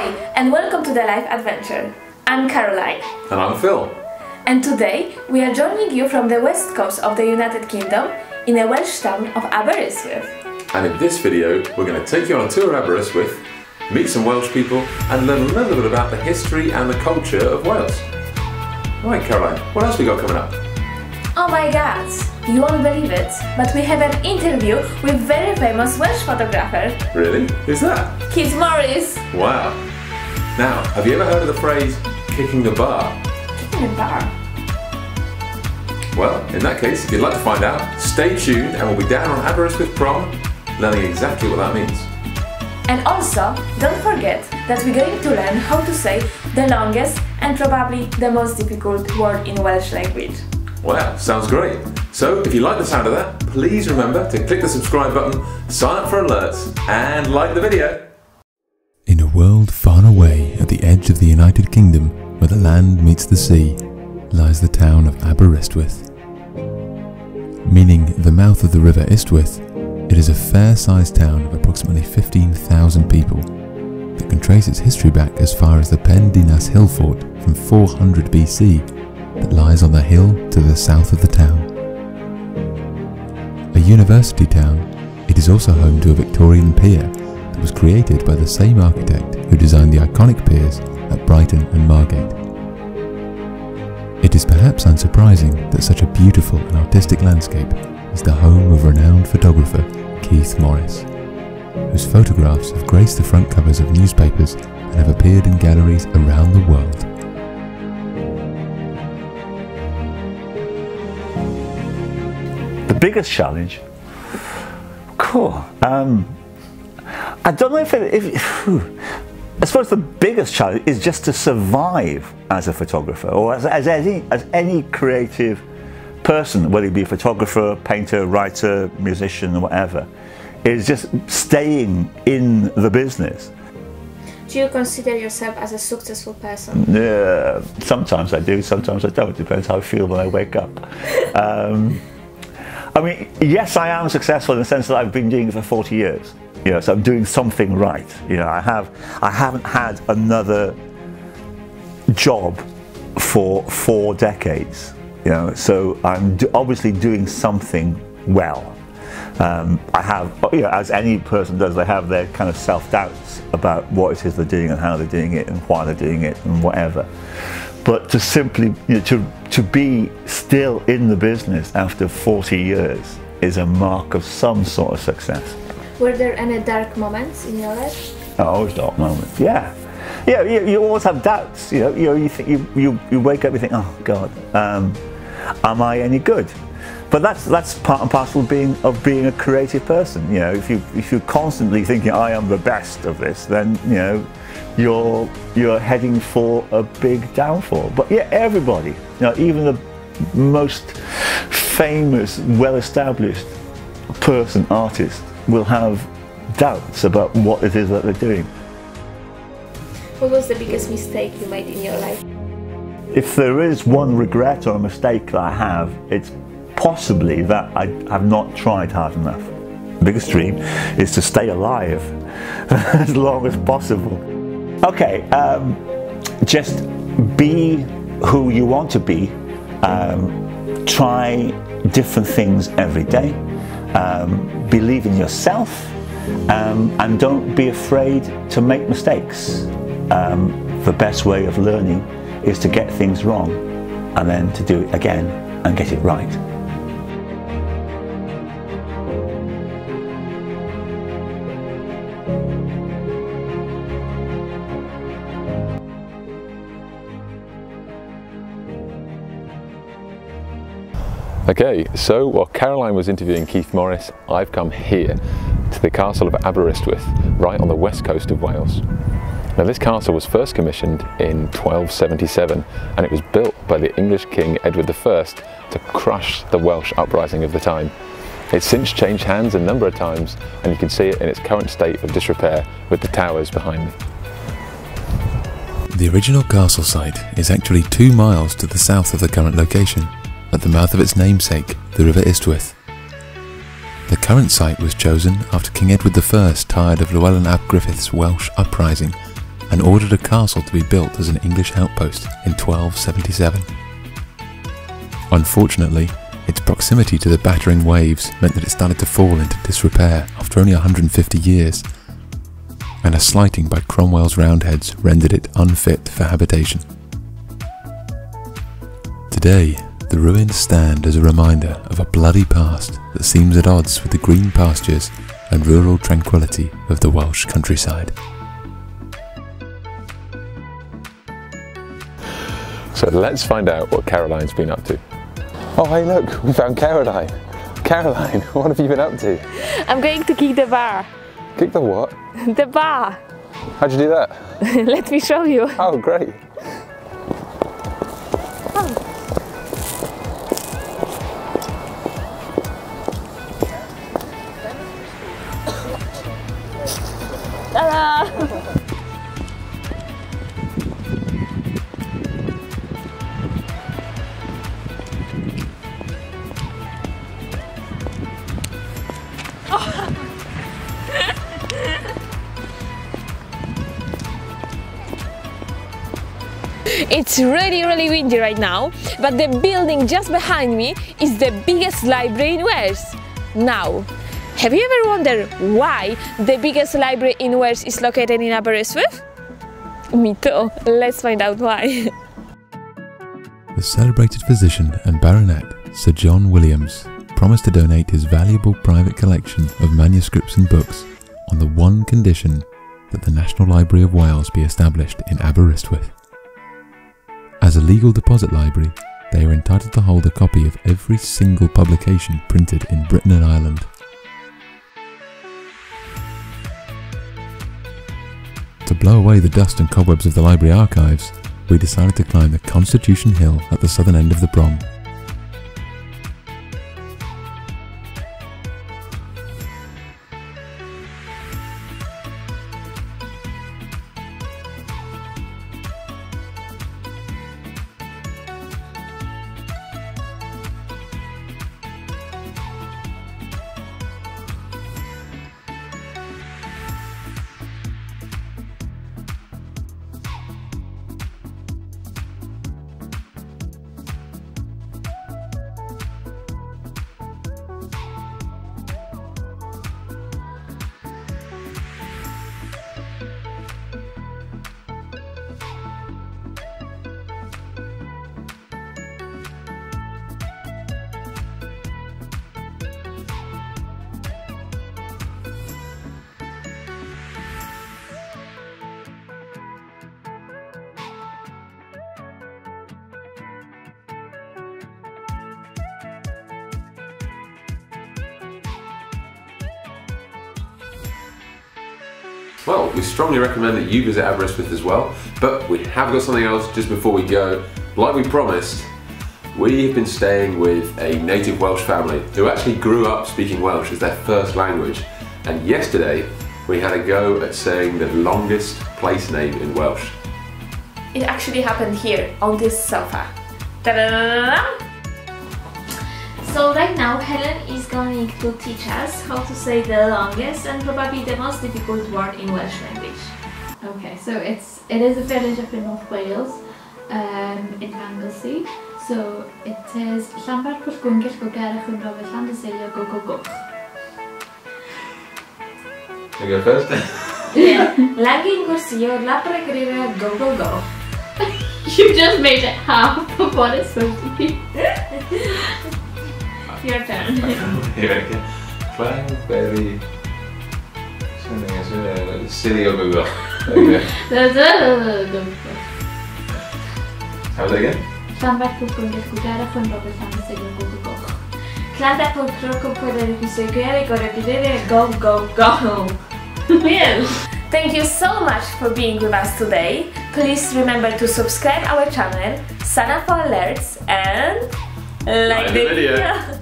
Hi, and welcome to the Life Adventure. I'm Caroline, And I'm Phil. and today we are joining you from the west coast of the United Kingdom in a Welsh town of Aberystwyth. And in this video, we're going to take you on a tour of Aberystwyth, meet some Welsh people, and learn a little bit about the history and the culture of Wales. Right, Caroline, what else we got coming up? Oh my god, you won't believe it, but we have an interview with very famous Welsh photographer, Really? Who's that? Keith Morris. Wow. Now, have you ever heard of the phrase kicking the bar? In a bar. Well, in that case, if you'd like to find out, stay tuned and we'll be down on Aberystwyth Prom, learning exactly what that means. And also, don't forget that we're going to learn how to say the longest and probably the most difficult word in Welsh language. Wow, sounds great. So, if you like the sound of that, please remember to click the subscribe button, sign up for alerts, and like the video. In a world far away at edge of the United Kingdom, where the land meets the sea, lies the town of Aberystwyth. Meaning the mouth of the River Ystwyth, it is a fair-sized town of approximately 15,000 people that can trace its history back as far as the Pen Dinas hill fort from 400 BC that lies on the hill to the south of the town. A university town, it is also home to a Victorian pier was created by the same architect who designed the iconic piers at Brighton and Margate. It is perhaps unsurprising that such a beautiful and artistic landscape is the home of renowned photographer Keith Morris, whose photographs have graced the front covers of newspapers and have appeared in galleries around the world. The biggest challenge, cool. Um, I don't know if, it, if. I suppose the biggest challenge is just to survive as a photographer or as, as any as any creative person, whether it be a photographer, painter, writer, musician, whatever, is just staying in the business. Do you consider yourself as a successful person? Yeah, sometimes I do, sometimes I don't. It Depends how I feel when I wake up. Um, I mean, yes, I am successful in the sense that I've been doing it for 40 years. You know, so I'm doing something right. You know, I have, I haven't had another job for four decades. You know, so I'm do, obviously doing something well. Um, I have, you know, as any person does, they have their kind of self doubts about what it is they're doing and how they're doing it and why they're doing it and whatever. But to simply, you know, to, to be still in the business after 40 years is a mark of some sort of success. Were there any dark moments in your life? Oh, always dark moments. Yeah, yeah. You, you always have doubts. You know, you you think you, you, you wake up, you think, oh God, um, am I any good? But that's that's part and parcel of being of being a creative person. You know, if you if you're constantly thinking I am the best of this, then you know you're you're heading for a big downfall. But yeah, everybody, you know, even the most famous, well-established person, artist, will have doubts about what it is that they're doing. What was the biggest mistake you made in your life? If there is one regret or a mistake that I have, it's possibly that I have not tried hard enough. The biggest dream is to stay alive as long as possible. Okay, um, just be who you want to be. Um, try different things every day. Um, believe in yourself um, and don't be afraid to make mistakes. Um, the best way of learning is to get things wrong and then to do it again and get it right. Okay, so while Caroline was interviewing Keith Morris, I've come here to the castle of Aberystwyth, right on the west coast of Wales. Now this castle was first commissioned in 1277 and it was built by the English King Edward I to crush the Welsh uprising of the time. It's since changed hands a number of times and you can see it in its current state of disrepair with the towers behind me. The original castle site is actually two miles to the south of the current location, at the mouth of its namesake, the River Ystwyth. The current site was chosen after King Edward I tired of Llewellyn ap Griffith's Welsh uprising and ordered a castle to be built as an English outpost in 1277. Unfortunately, its proximity to the battering waves meant that it started to fall into disrepair after only 150 years, and a slighting by Cromwell's Roundheads rendered it unfit for habitation. Today, the ruins stand as a reminder of a bloody past that seems at odds with the green pastures and rural tranquility of the Welsh countryside. So let's find out what Caroline's been up to. Oh, hey, look, we found Caroline. Caroline, what have you been up to? I'm going to kick the bar. Kick the what? The bar. How'd you do that? Let me show you. Oh, great. It's really really windy right now, but the building just behind me is the biggest library in Wales. Now, have you ever wondered why the biggest library in Wales is located in Aberystwyth? Me too. Let's find out why. The celebrated physician and baronet Sir John Williams promised to donate his valuable private collection of manuscripts and books on the one condition that the National Library of Wales be established in Aberystwyth. As a legal deposit library, they are entitled to hold a copy of every single publication printed in Britain and Ireland. To blow away the dust and cobwebs of the library archives, we decided to climb the Constitution Hill at the southern end of the Prom. Well, we strongly recommend that you visit Aberystwyth as well, but we have got something else just before we go. Like we promised, we have been staying with a native Welsh family who actually grew up speaking Welsh as their first language. And yesterday, we had a go at saying the longest place name in Welsh. It actually happened here on this sofa. Ta-da-da-da-da! So right now Helen is going to teach us how to say the longest and probably the most difficult word in Welsh language. Okay, so it's it is a village up in North Wales, um, in Anglesey. So it is Llanfair Pwllgwngell go gerach yn rhoi Llandyseilio go go goch. You go first? Lagi ngwrsio lapre grire go go go. You just made it half of what it's supposed to be. Your turn. Here we go. Clanberry. Something else. uh, Silly or Google. There you go. How was that again? Llanfair Pwllgwngell go gerach yn rhoi Llandyseilio go go thank you so much for being with us today. Please remember to subscribe our channel, sign up for alerts and like, Like the video.